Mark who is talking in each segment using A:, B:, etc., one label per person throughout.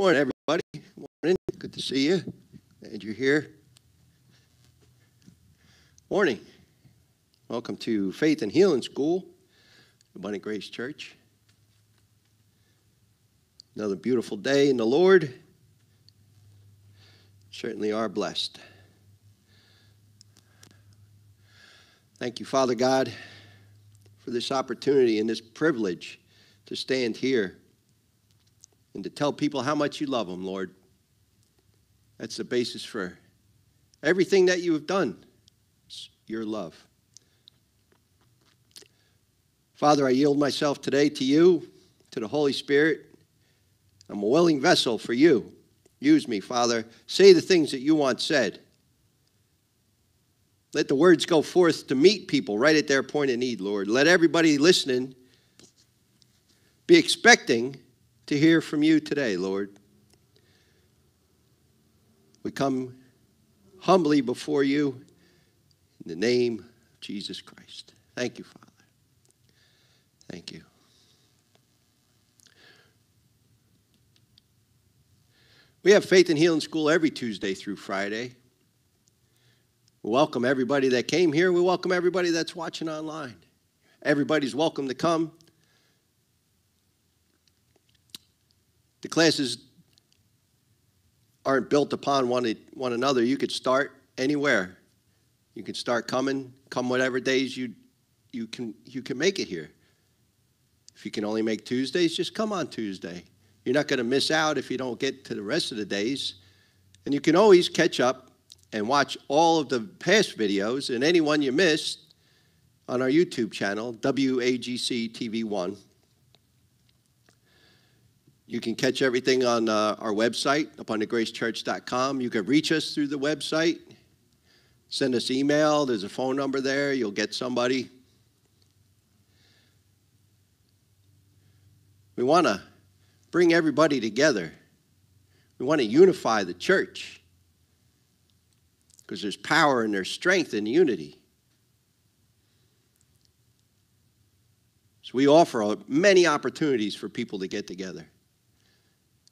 A: Morning, everybody. Morning. Good to see you. Glad you're here. Morning. Welcome to Faith and Healing School, Abundant Grace Church. Another beautiful day in the Lord. Certainly are blessed. Thank you, Father God, for this opportunity and this privilege to stand here and to tell people how much you love them, Lord. That's the basis for everything that you have done. It's your love. Father, I yield myself today to you, to the Holy Spirit. I'm a willing vessel for you. Use me, Father. Say the things that you want said. Let the words go forth to meet people right at their point of need, Lord. Let everybody listening be expecting to hear from you today, Lord. We come humbly before you in the name of Jesus Christ. Thank you, Father. Thank you. We have Faith and Healing School every Tuesday through Friday. We welcome everybody that came here. We welcome everybody that's watching online. Everybody's welcome to come. The classes aren't built upon one, one another. You could start anywhere. You can start coming, come whatever days you, you, can, you can make it here. If you can only make Tuesdays, just come on Tuesday. You're not going to miss out if you don't get to the rest of the days. And you can always catch up and watch all of the past videos and any one you missed on our YouTube channel, WAGC TV1. You can catch everything on uh, our website, abundantgracechurch.com. You can reach us through the website. Send us email. There's a phone number there. You'll get somebody. We want to bring everybody together. We want to unify the church because there's power and there's strength in unity. So we offer many opportunities for people to get together.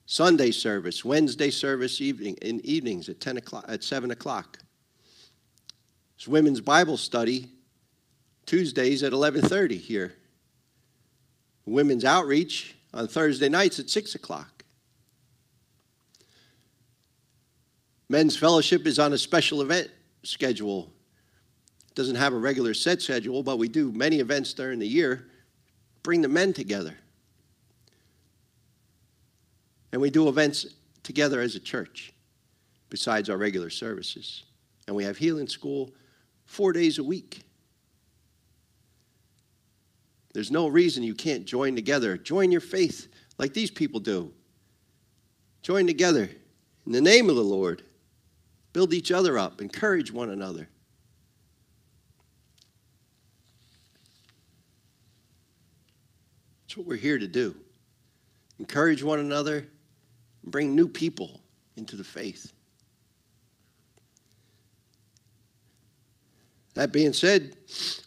A: Sunday service, Wednesday service evening in evenings at 10 o'clock at 7 o'clock. It's women's Bible study Tuesdays at 11:30 here. Women's outreach on Thursday nights at 6 o'clock. Men's fellowship is on a special event schedule. Doesn't have a regular set schedule, but we do many events during the year. Bring the men together. And we do events together as a church besides our regular services. And we have healing school four days a week. There's no reason you can't join together. Join your faith like these people do. Join together in the name of the Lord. Build each other up, encourage one another. That's what we're here to do. Encourage one another bring new people into the faith. That being said,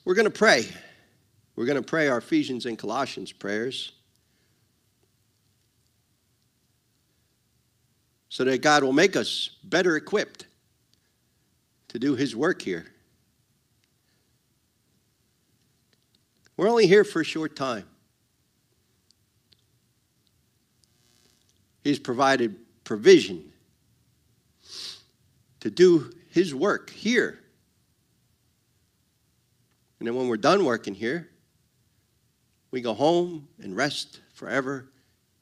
A: we're going to pray. We're going to pray our Ephesians and Colossians prayers so that God will make us better equipped to do His work here. We're only here for a short time. He's provided provision to do His work here. And then when we're done working here, we go home and rest forever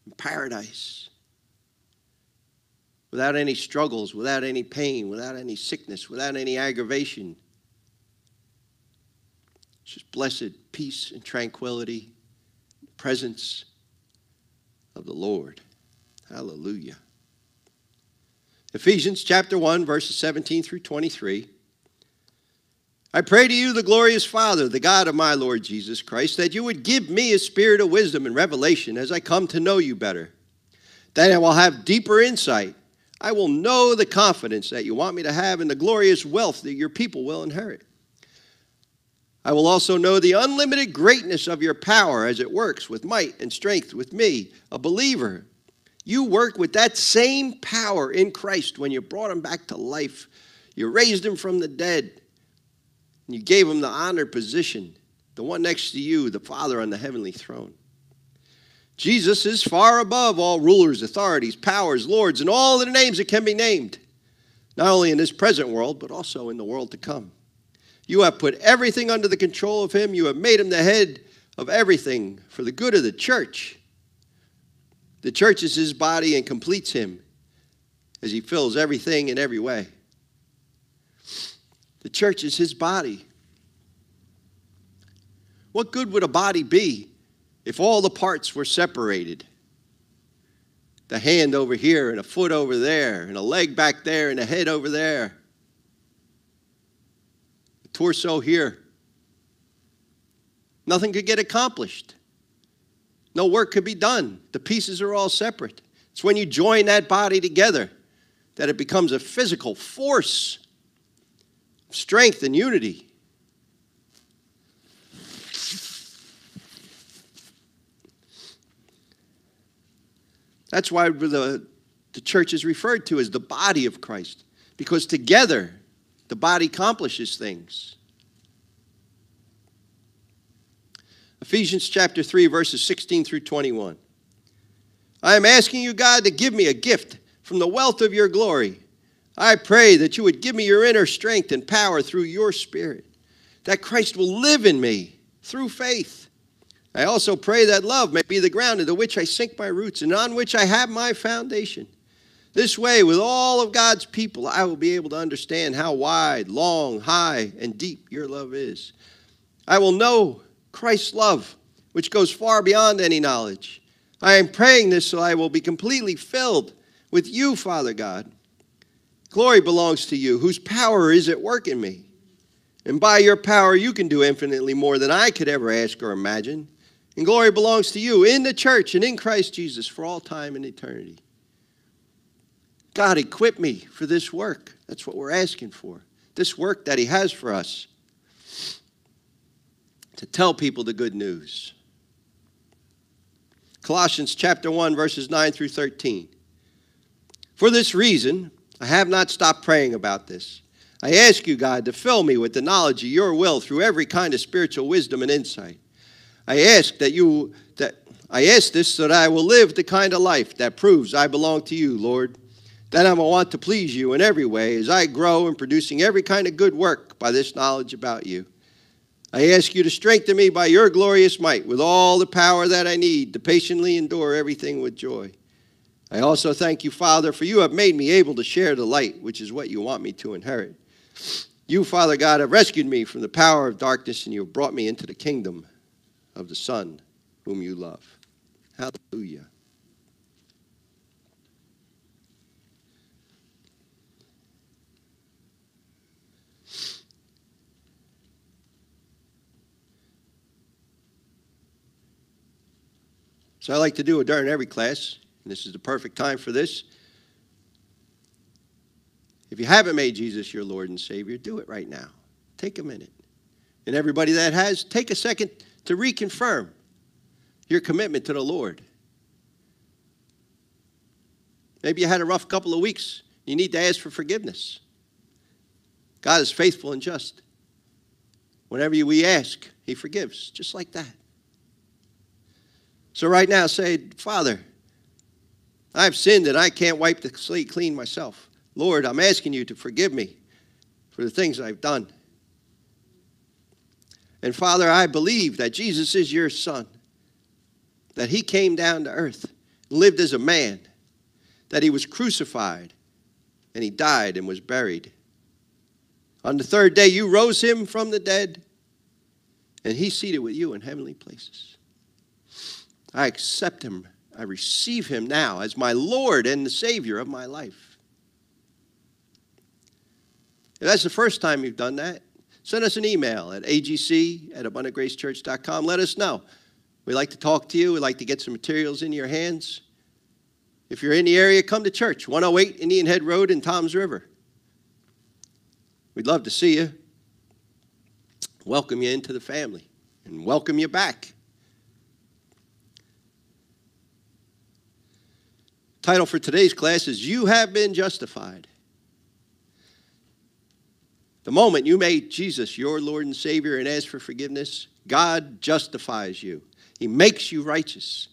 A: in paradise without any struggles, without any pain, without any sickness, without any aggravation. It's just blessed peace and tranquility, presence of the Lord. Hallelujah. Ephesians chapter 1, verses 17 through 23. I pray to you, the glorious Father, the God of my Lord Jesus Christ, that you would give me a spirit of wisdom and revelation as I come to know you better, that I will have deeper insight. I will know the confidence that you want me to have in the glorious wealth that your people will inherit. I will also know the unlimited greatness of your power as it works with might and strength with me, a believer You work with that same power in Christ when you brought him back to life. You raised him from the dead. And you gave him the honored position, the one next to you, the Father on the heavenly throne. Jesus is far above all rulers, authorities, powers, lords, and all the names that can be named, not only in this present world, but also in the world to come. You have put everything under the control of him. You have made him the head of everything for the good of the church. The church is his body and completes him as he fills everything in every way. The church is his body. What good would a body be if all the parts were separated? The hand over here, and a foot over there, and a leg back there, and a head over there, a torso here. Nothing could get accomplished. No work could be done. The pieces are all separate. It's when you join that body together that it becomes a physical force, strength, and unity. That's why the, the church is referred to as the body of Christ, because together the body accomplishes things. Ephesians chapter 3, verses 16 through 21. I am asking you, God, to give me a gift from the wealth of your glory. I pray that you would give me your inner strength and power through your Spirit, that Christ will live in me through faith. I also pray that love may be the ground into which I sink my roots and on which I have my foundation. This way, with all of God's people, I will be able to understand how wide, long, high, and deep your love is. I will know Christ's love, which goes far beyond any knowledge. I am praying this so I will be completely filled with you, Father God. Glory belongs to you, whose power is at work in me. And by your power, you can do infinitely more than I could ever ask or imagine. And glory belongs to you in the church and in Christ Jesus for all time and eternity. God, equip me for this work. That's what we're asking for. This work that He has for us to tell people the good news. Colossians chapter 1 verses 9 through 13. For this reason, I have not stopped praying about this. I ask you, God, to fill me with the knowledge of your will through every kind of spiritual wisdom and insight. I ask that you that I ask this so that I will live the kind of life that proves I belong to you, Lord. That I will want to please you in every way as I grow in producing every kind of good work by this knowledge about you. I ask you to strengthen me by your glorious might with all the power that I need to patiently endure everything with joy. I also thank you, Father, for you have made me able to share the light, which is what you want me to inherit. You, Father God, have rescued me from the power of darkness, and you have brought me into the kingdom of the Son whom you love. Hallelujah. So I like to do it during every class, and this is the perfect time for this. If you haven't made Jesus your Lord and Savior, do it right now. Take a minute. And everybody that has, take a second to reconfirm your commitment to the Lord. Maybe you had a rough couple of weeks. You need to ask for forgiveness. God is faithful and just. Whenever we ask, He forgives, just like that. So, right now, say, Father, I've sinned and I can't wipe the slate clean myself. Lord, I'm asking you to forgive me for the things I've done. And Father, I believe that Jesus is your Son, that He came down to earth, lived as a man, that He was crucified, and He died and was buried. On the third day, you rose Him from the dead, and He's seated with you in heavenly places. I accept him. I receive him now as my Lord and the Savior of my life. If that's the first time you've done that, send us an email at agc at abundantgracechurch.com. Let us know. We'd like to talk to you. We'd like to get some materials in your hands. If you're in the area, come to church, 108 Indian Head Road in Toms River. We'd love to see you, welcome you into the family, and welcome you back. Title for today's class is You Have Been Justified. The moment you made Jesus your Lord and Savior and ask for forgiveness, God justifies you. He makes you righteous.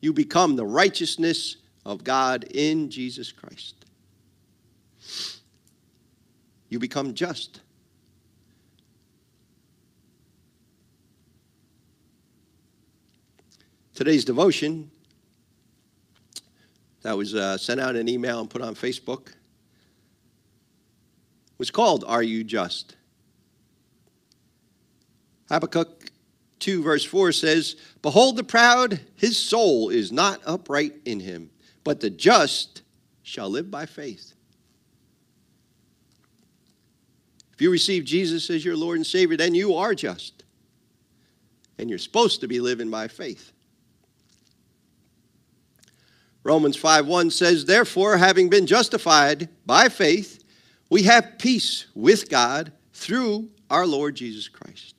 A: You become the righteousness of God in Jesus Christ. You become just. Today's devotion that was uh, sent out an email and put on Facebook was called Are You Just? Habakkuk 2, verse 4 says, Behold the proud, his soul is not upright in him, but the just shall live by faith. If you receive Jesus as your Lord and Savior, then you are just. And you're supposed to be living by faith. Romans 5 1 says, Therefore, having been justified by faith, we have peace with God through our Lord Jesus Christ.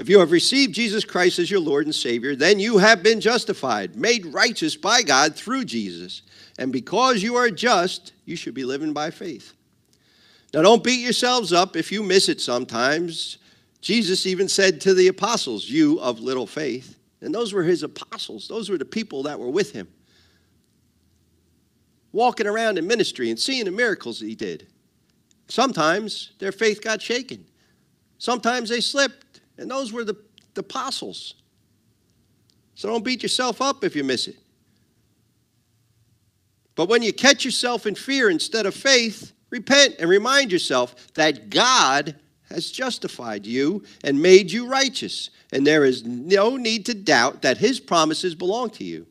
A: If you have received Jesus Christ as your Lord and Savior, then you have been justified, made righteous by God through Jesus. And because you are just, you should be living by faith. Now, don't beat yourselves up if you miss it sometimes. Jesus even said to the apostles, You of little faith. And those were his apostles, those were the people that were with him, walking around in ministry and seeing the miracles he did. Sometimes their faith got shaken, sometimes they slipped. And those were the, the apostles. So don't beat yourself up if you miss it. But when you catch yourself in fear instead of faith, repent and remind yourself that God has justified you and made you righteous. And there is no need to doubt that his promises belong to you.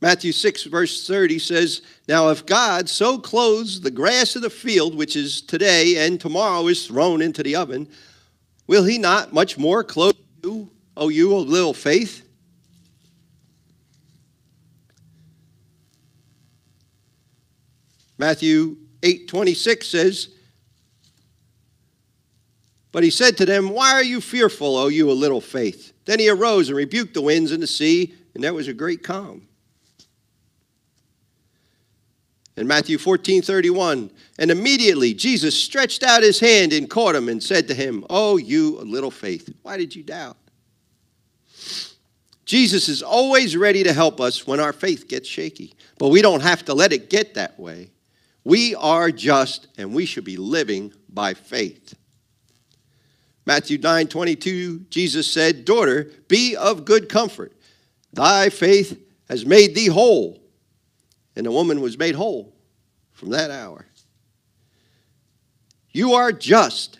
A: Matthew 6, verse 30 says, Now if God so clothes the grass of the field, which is today and tomorrow is thrown into the oven, will he not much more clothe you, O you of little faith? Matthew 8, 26 says, But he said to them, Why are you fearful, O you of little faith? Then he arose and rebuked the winds and the sea, and there was a great calm. In Matthew 14 31, and immediately Jesus stretched out his hand and caught him and said to him, Oh, you little faith, why did you doubt? Jesus is always ready to help us when our faith gets shaky, but we don't have to let it get that way. We are just and we should be living by faith. Matthew 9 22, Jesus said, Daughter, be of good comfort. Thy faith has made thee whole and the woman was made whole from that hour. You are just,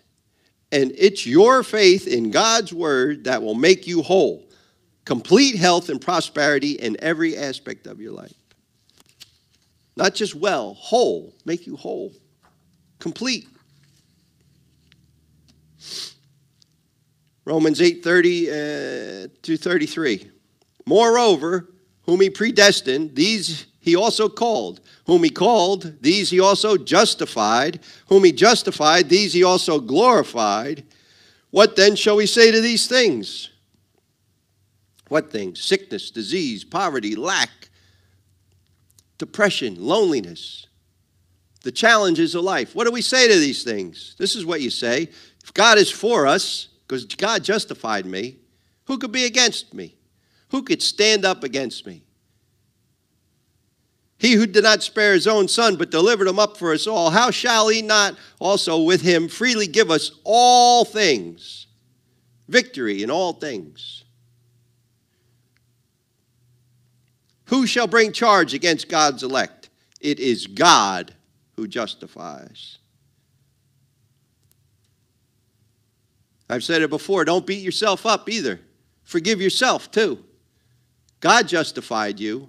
A: and it's your faith in God's word that will make you whole. Complete health and prosperity in every aspect of your life. Not just well, whole, make you whole, complete. Romans 8 30 uh, to 33. Moreover, whom he predestined, these he also called. Whom he called, these he also justified. Whom he justified, these he also glorified. What then shall we say to these things? What things? Sickness, disease, poverty, lack, depression, loneliness, the challenges of life. What do we say to these things? This is what you say. If God is for us, because God justified me, who could be against me? Who could stand up against me? He who did not spare his own son, but delivered him up for us all, how shall he not also with him freely give us all things? Victory in all things. Who shall bring charge against God's elect? It is God who justifies. I've said it before don't beat yourself up either. Forgive yourself too. God justified you.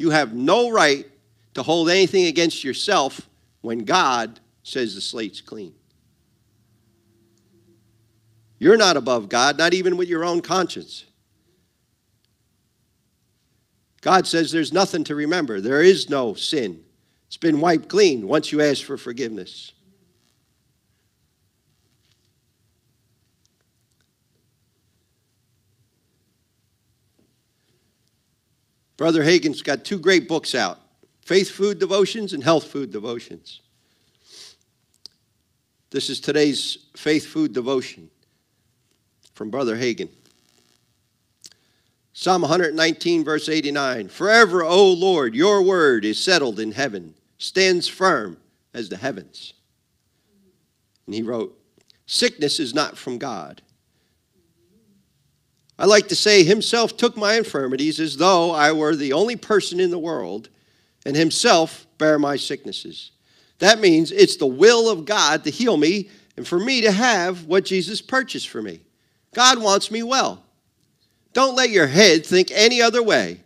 A: You have no right to hold anything against yourself when God says the slate's clean. You're not above God, not even with your own conscience. God says there's nothing to remember. There is no sin. It's been wiped clean once you ask for forgiveness. Brother Hagin's got two great books out Faith Food Devotions and Health Food Devotions. This is today's Faith Food Devotion from Brother Hagin. Psalm 119, verse 89 Forever, O Lord, your word is settled in heaven, stands firm as the heavens. And he wrote, Sickness is not from God. I like to say, Himself took my infirmities as though I were the only person in the world, and Himself bare my sicknesses. That means it's the will of God to heal me and for me to have what Jesus purchased for me. God wants me well. Don't let your head think any other way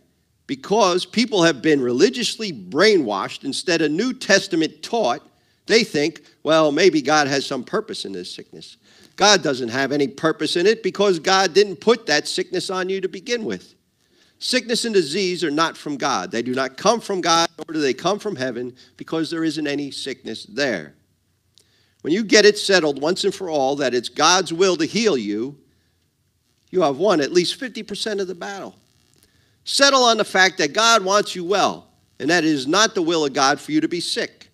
A: because people have been religiously brainwashed instead of New Testament taught. They think, well, maybe God has some purpose in this sickness. God doesn't have any purpose in it because God didn't put that sickness on you to begin with. Sickness and disease are not from God. They do not come from God, nor do they come from heaven because there isn't any sickness there. When you get it settled once and for all that it's God's will to heal you, you have won at least 50% of the battle. Settle on the fact that God wants you well, and that it is not the will of God for you to be sick.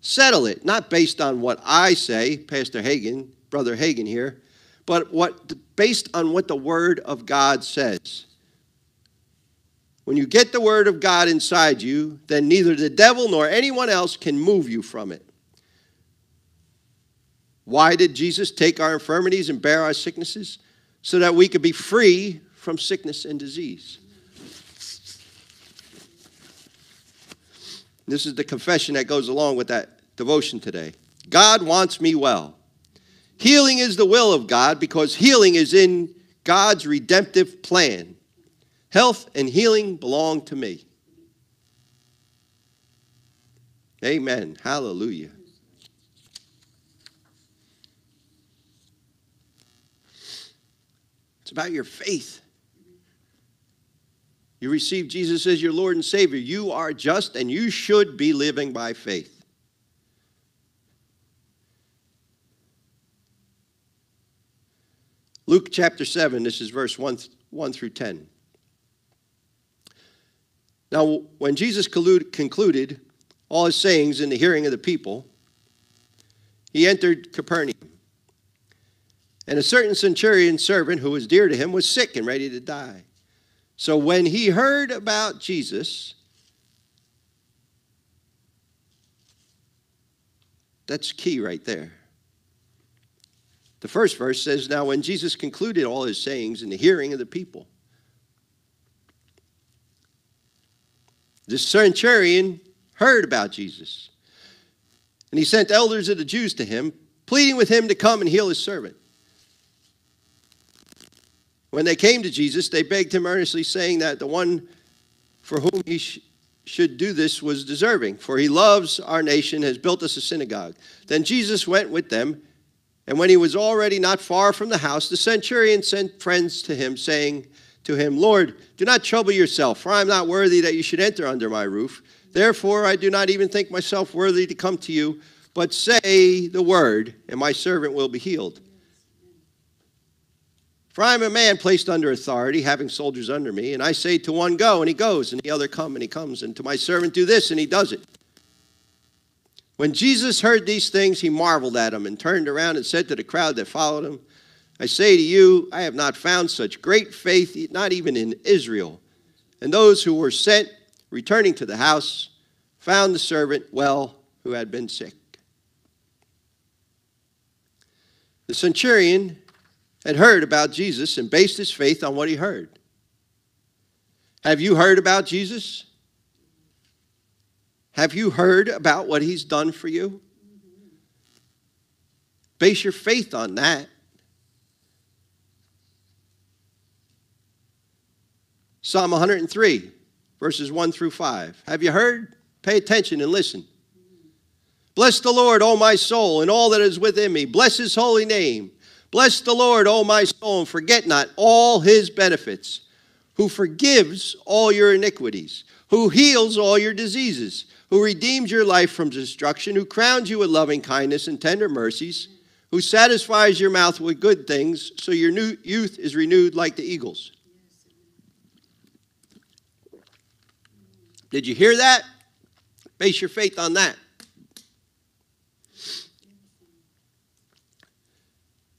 A: Settle it, not based on what I say, Pastor Hagin, Brother Hagin here, but what based on what the Word of God says. When you get the Word of God inside you, then neither the devil nor anyone else can move you from it. Why did Jesus take our infirmities and bear our sicknesses? so that we could be free from sickness and disease. This is the confession that goes along with that devotion today. God wants me well. Healing is the will of God because healing is in God's redemptive plan. Health and healing belong to me. Amen. Hallelujah. It's about your faith. You receive Jesus as your Lord and Savior. You are just and you should be living by faith. Luke chapter 7, this is verse 1, 1 through 10. Now, when Jesus concluded all his sayings in the hearing of the people, he entered Capernaum. And a certain centurion servant who was dear to him was sick and ready to die. So when he heard about Jesus, that's key right there. The first verse says, Now when Jesus concluded all his sayings in the hearing of the people, this centurion heard about Jesus. And he sent elders of the Jews to him, pleading with him to come and heal his servant. When they came to Jesus, they begged him earnestly, saying that the one for whom he sh- should do this was deserving, for he loves our nation, has built us a synagogue. Then Jesus went with them, and when he was already not far from the house, the centurion sent friends to him, saying to him, Lord, do not trouble yourself, for I am not worthy that you should enter under my roof. Therefore, I do not even think myself worthy to come to you, but say the word, and my servant will be healed. For I am a man placed under authority, having soldiers under me, and I say to one, Go, and he goes, and the other, Come, and he comes, and to my servant, Do this, and he does it. When Jesus heard these things, he marveled at them and turned around and said to the crowd that followed him, I say to you, I have not found such great faith, not even in Israel. And those who were sent, returning to the house, found the servant well who had been sick. The centurion had heard about Jesus and based his faith on what he heard. Have you heard about Jesus? Have you heard about what he's done for you? Base your faith on that. Psalm 103, verses 1 through 5. Have you heard? Pay attention and listen. Bless the Lord, O my soul, and all that is within me. Bless his holy name. Bless the Lord, O my soul, and forget not all his benefits, who forgives all your iniquities, who heals all your diseases, who redeems your life from destruction, who crowns you with loving kindness and tender mercies, who satisfies your mouth with good things, so your new youth is renewed like the eagles. Did you hear that? Base your faith on that.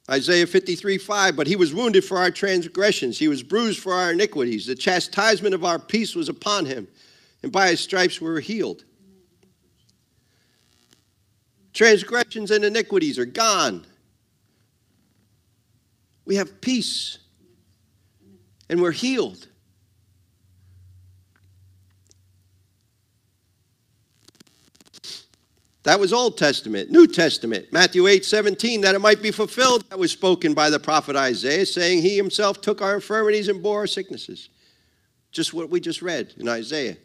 A: Isaiah 53 5, but he was wounded for our transgressions, he was bruised for our iniquities. The chastisement of our peace was upon him, and by his stripes we were healed. Transgressions and iniquities are gone. We have peace, and we're healed. That was Old Testament. New Testament, Matthew 8 17, that it might be fulfilled, that was spoken by the prophet Isaiah, saying, He himself took our infirmities and bore our sicknesses. Just what we just read in Isaiah.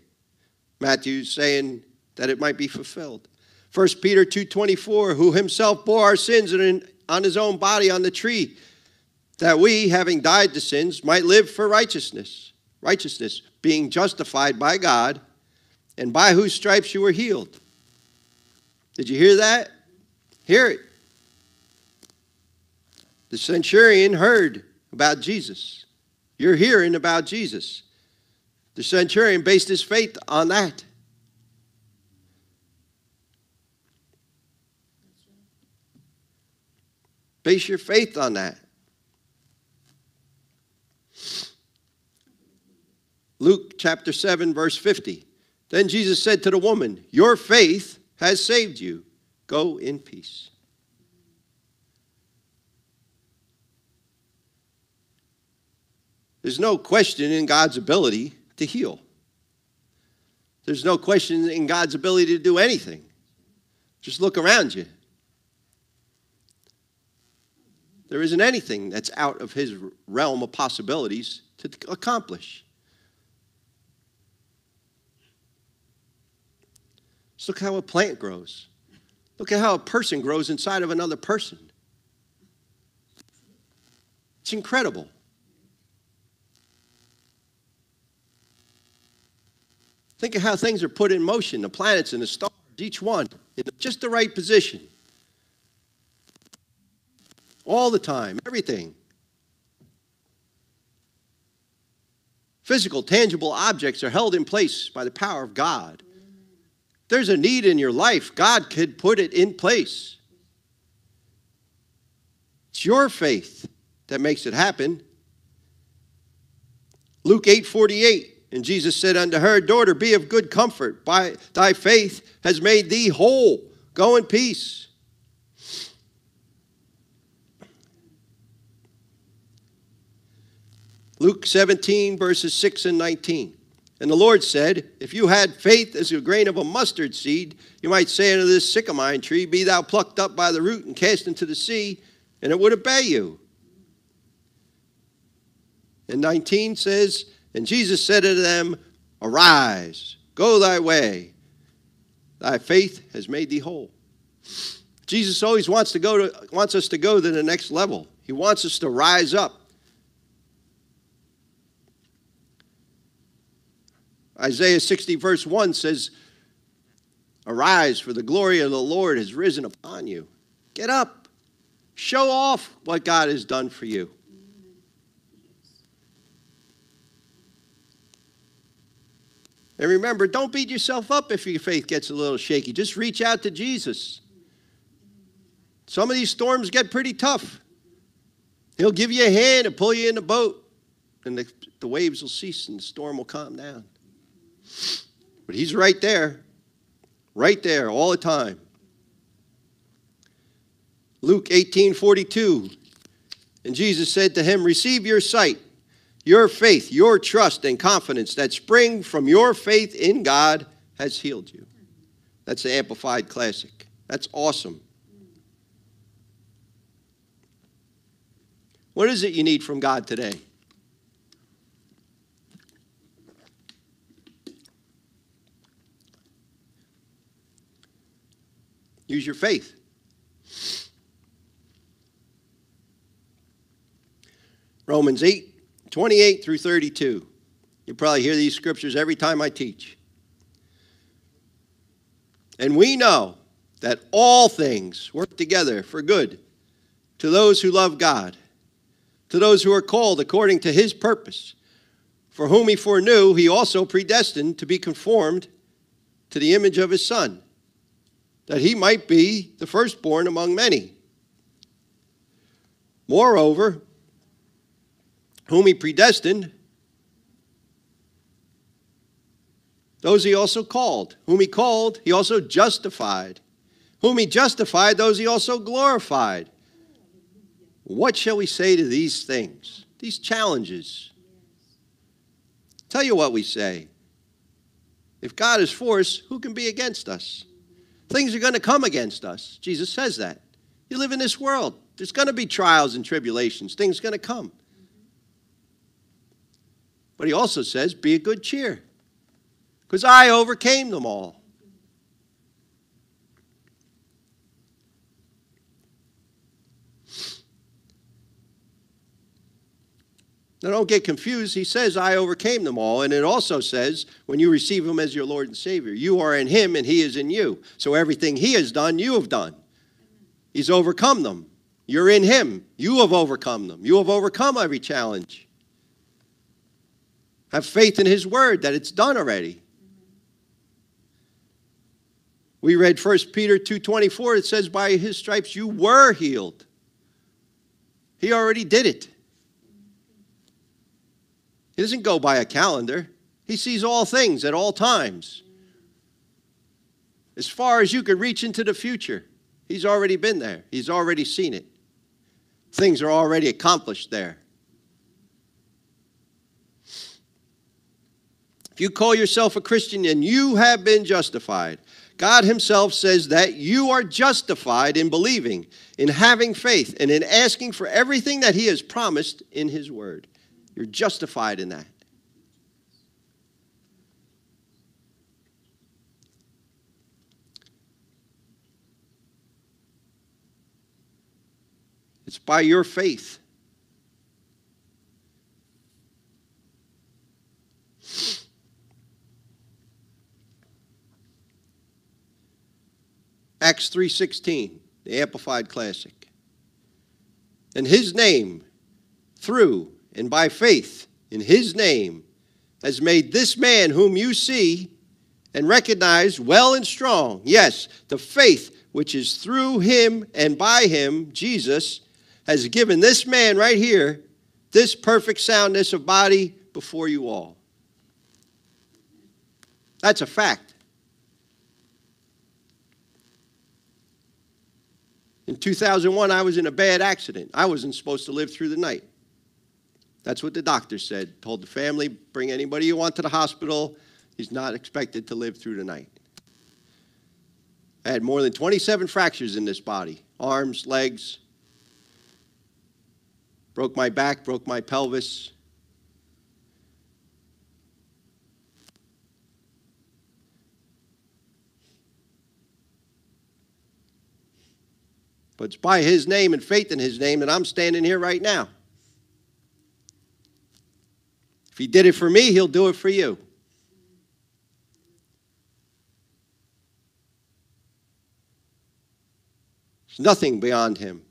A: Matthew saying that it might be fulfilled. 1 Peter 2:24, who himself bore our sins on his own body on the tree, that we, having died to sins, might live for righteousness. Righteousness, being justified by God, and by whose stripes you were healed. Did you hear that? Hear it. The centurion heard about Jesus. You're hearing about Jesus. The centurion based his faith on that. Base your faith on that. Luke chapter 7, verse 50. Then Jesus said to the woman, Your faith has saved you. Go in peace. There's no question in God's ability to heal. There's no question in God's ability to do anything. Just look around you. There isn't anything that's out of his realm of possibilities to accomplish. Just look how a plant grows. Look at how a person grows inside of another person. It's incredible. Think of how things are put in motion the planets and the stars, each one in just the right position. All the time, everything. Physical, tangible objects are held in place by the power of God there's a need in your life, God could put it in place. It's your faith that makes it happen. Luke 8 48, and Jesus said unto her, Daughter, be of good comfort. By thy faith has made thee whole. Go in peace. Luke 17, verses 6 and 19. And the Lord said, If you had faith as a grain of a mustard seed, you might say unto this sycamore tree, Be thou plucked up by the root and cast into the sea, and it would obey you. And 19 says, And Jesus said unto them, Arise, go thy way. Thy faith has made thee whole. Jesus always wants to go to, wants us to go to the next level. He wants us to rise up. Isaiah 60, verse 1 says, Arise, for the glory of the Lord has risen upon you. Get up. Show off what God has done for you. And remember, don't beat yourself up if your faith gets a little shaky. Just reach out to Jesus. Some of these storms get pretty tough. He'll give you a hand and pull you in the boat, and the, the waves will cease and the storm will calm down. But he's right there, right there all the time. Luke 18 42. And Jesus said to him, Receive your sight, your faith, your trust, and confidence that spring from your faith in God has healed you. That's the Amplified Classic. That's awesome. What is it you need from God today? Use your faith. Romans 8, 28 through 32. You probably hear these scriptures every time I teach. And we know that all things work together for good to those who love God, to those who are called according to his purpose. For whom he foreknew, he also predestined to be conformed to the image of his Son, that he might be the firstborn among many. Moreover, whom he predestined, those he also called. Whom he called, he also justified. Whom he justified, those he also glorified. What shall we say to these things, these challenges? Tell you what we say. If God is for us, who can be against us? Things are going to come against us. Jesus says that. You live in this world. There's going to be trials and tribulations. Things are going to come. But he also says, be a good cheer. Because I overcame them all. Now, don't get confused. He says, I overcame them all. And it also says, when you receive him as your Lord and Savior, you are in him and he is in you. So everything he has done, you have done. He's overcome them. You're in him. You have overcome them. You have overcome every challenge. Have faith in his word that it's done already. We read 1 Peter 2:24 it says by his stripes you were healed. He already did it. He doesn't go by a calendar. He sees all things at all times. As far as you can reach into the future, He's already been there, He's already seen it. Things are already accomplished there. If you call yourself a Christian and you have been justified, God Himself says that you are justified in believing, in having faith, and in asking for everything that He has promised in His Word. You're justified in that. It's by your faith. Acts 3:16, the amplified classic. And his name through and by faith in his name has made this man whom you see and recognize well and strong. Yes, the faith which is through him and by him, Jesus, has given this man right here this perfect soundness of body before you all. That's a fact. In 2001, I was in a bad accident. I wasn't supposed to live through the night. That's what the doctor said. Told the family, bring anybody you want to the hospital. He's not expected to live through the night. I had more than 27 fractures in this body arms, legs. Broke my back, broke my pelvis. But it's by his name and faith in his name that I'm standing here right now. He did it for me, he'll do it for you. There's nothing beyond him.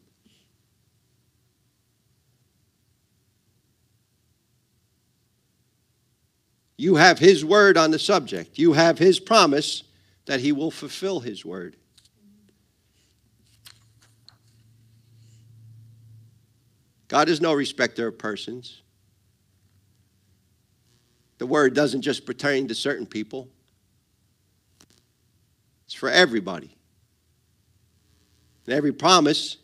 A: You have his word on the subject. You have his promise that he will fulfill his word. God is no respecter of persons. The word doesn't just pertain to certain people, it's for everybody. And every promise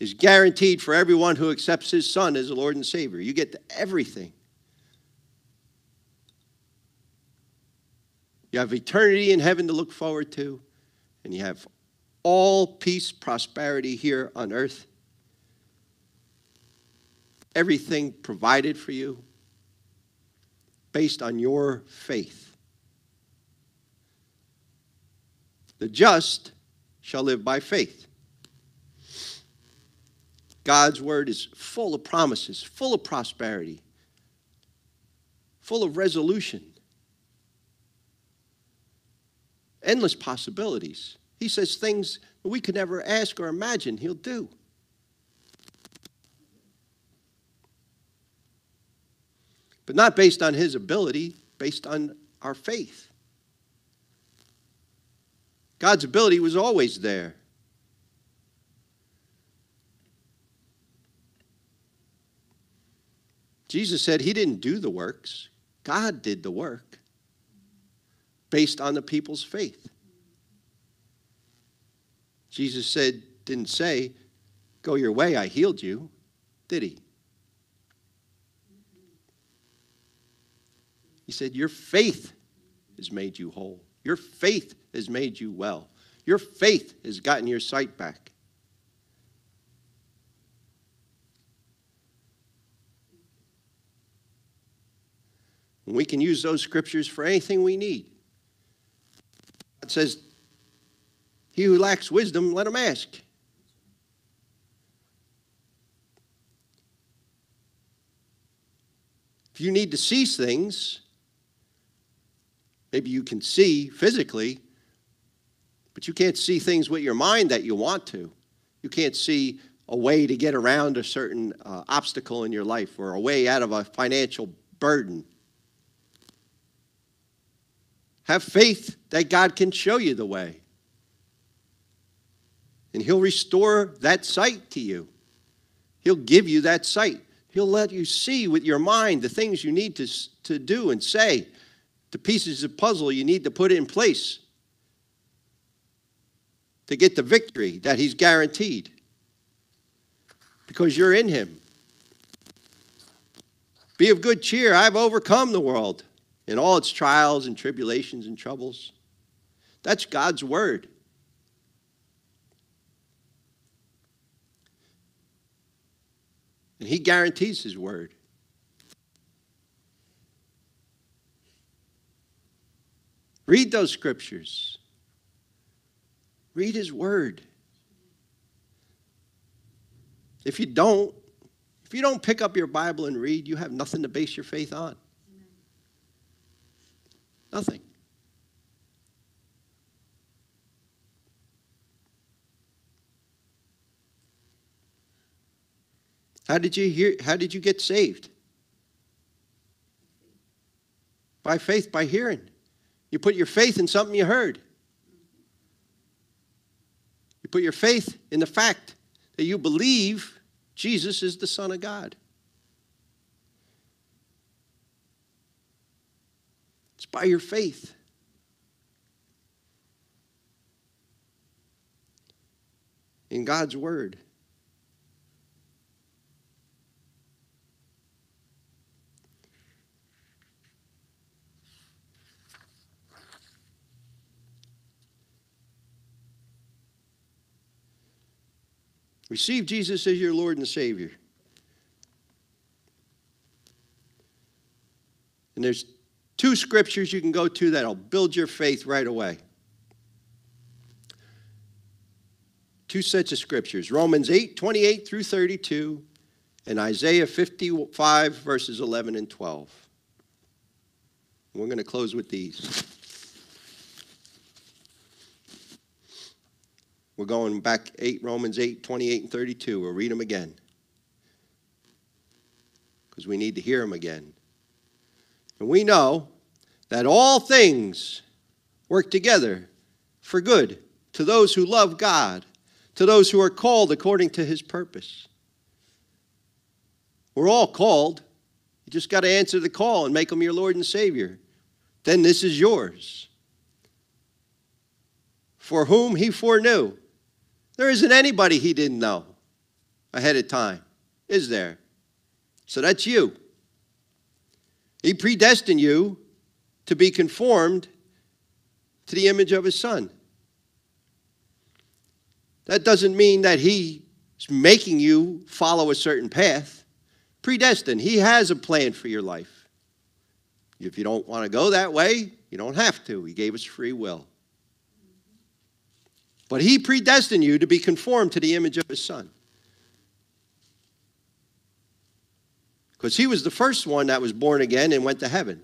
A: is guaranteed for everyone who accepts his son as the Lord and Savior. You get everything. You have eternity in heaven to look forward to, and you have all peace, prosperity here on earth. Everything provided for you based on your faith. The just shall live by faith. God's word is full of promises, full of prosperity, full of resolution, endless possibilities. He says things we could never ask or imagine, He'll do. But not based on his ability, based on our faith. God's ability was always there. Jesus said he didn't do the works, God did the work based on the people's faith. Jesus said, didn't say, Go your way, I healed you, did he? He said, Your faith has made you whole. Your faith has made you well. Your faith has gotten your sight back. And we can use those scriptures for anything we need. It says, He who lacks wisdom, let him ask. If you need to see things, maybe you can see physically, but you can't see things with your mind that you want to. You can't see a way to get around a certain uh, obstacle in your life or a way out of a financial burden. Have faith that God can show you the way. And He'll restore that sight to you. He'll give you that sight. He'll let you see with your mind the things you need to, to do and say, the pieces of puzzle you need to put in place to get the victory that He's guaranteed. Because you're in Him. Be of good cheer. I've overcome the world in all its trials and tribulations and troubles. That's God's word. And He guarantees His word. Read those scriptures. Read His word. If you don't, if you don't pick up your Bible and read, you have nothing to base your faith on. Nothing. How did you hear how did you get saved? By faith, by hearing. You put your faith in something you heard. You put your faith in the fact that you believe Jesus is the Son of God. It's by your faith. In God's Word. Receive Jesus as your Lord and Savior. And there's two scriptures you can go to that'll build your faith right away. Two sets of scriptures Romans 8, 28 through 32, and Isaiah 55, verses 11 and 12. We're going to close with these. We're going back 8, Romans 8, 28 and 32. We'll read them again because we need to hear them again. And we know that all things work together for good to those who love God, to those who are called according to his purpose. We're all called. You just got to answer the call and make him your Lord and Savior. Then this is yours. For whom he foreknew. There isn't anybody he didn't know ahead of time, is there? So that's you. He predestined you to be conformed to the image of his son. That doesn't mean that he's making you follow a certain path. Predestined. He has a plan for your life. If you don't want to go that way, you don't have to. He gave us free will. But he predestined you to be conformed to the image of his son. Because he was the first one that was born again and went to heaven.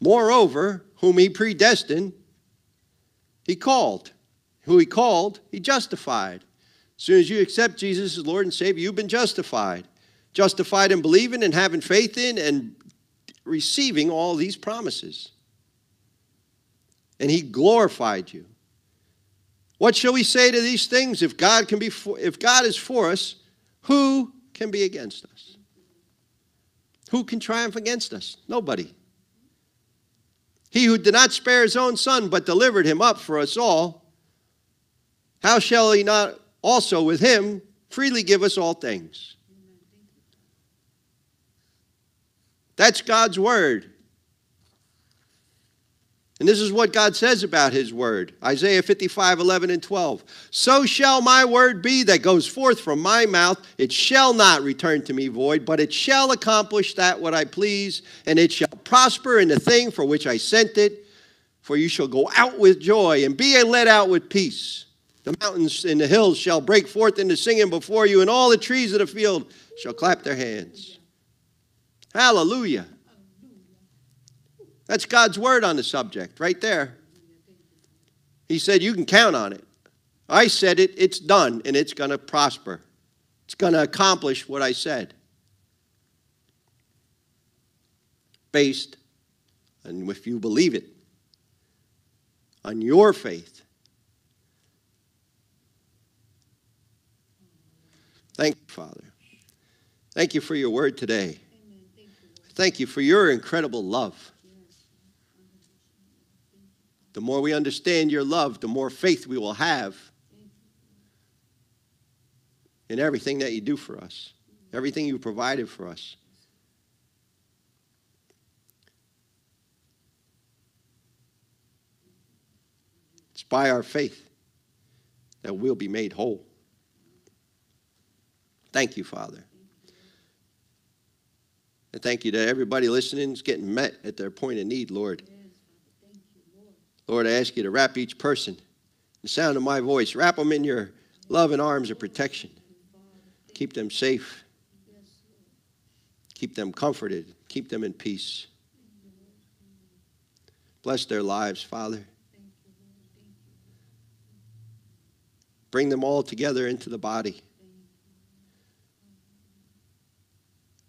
A: Moreover, whom he predestined, he called. Who he called, he justified. As soon as you accept Jesus as Lord and Savior, you've been justified. justified in believing and having faith in and receiving all these promises. And he glorified you. What shall we say to these things? If God can be for, if God is for us, who can be against us? Who can triumph against us? Nobody. He who did not spare his own son, but delivered him up for us all, how shall he not also with him freely give us all things? That's God's word. And this is what God says about his word Isaiah 55, 11, and 12. So shall my word be that goes forth from my mouth. It shall not return to me void, but it shall accomplish that what I please, and it shall prosper in the thing for which I sent it. For you shall go out with joy and be led out with peace. The mountains and the hills shall break forth into singing before you, and all the trees of the field shall clap their hands. Hallelujah. That's God's word on the subject right there. He said, You can count on it. I said it, it's done, and it's going to prosper. It's going to accomplish what I said. Based, and if you believe it, on your faith. Thank you, Father. Thank you for your word today. Thank you for your incredible love. The more we understand your love, the more faith we will have in everything that you do for us, everything you provided for us. It's by our faith that we'll be made whole. Thank you, Father. And thank you to everybody listening is getting met at their point of need, Lord. Lord, I ask you to wrap each person, the sound of my voice, wrap them in your love and arms of protection. Keep them safe. Keep them comforted. Keep them in peace. Bless their lives, Father. Bring them all together into the body.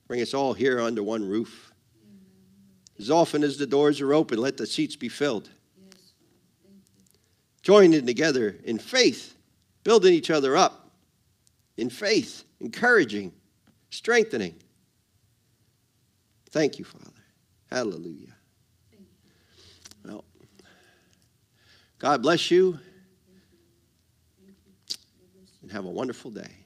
A: Bring us all here under one roof. As often as the doors are open, let the seats be filled. Joining together in faith, building each other up in faith, encouraging, strengthening. Thank you, Father. Hallelujah. Well, God bless you and have a wonderful day.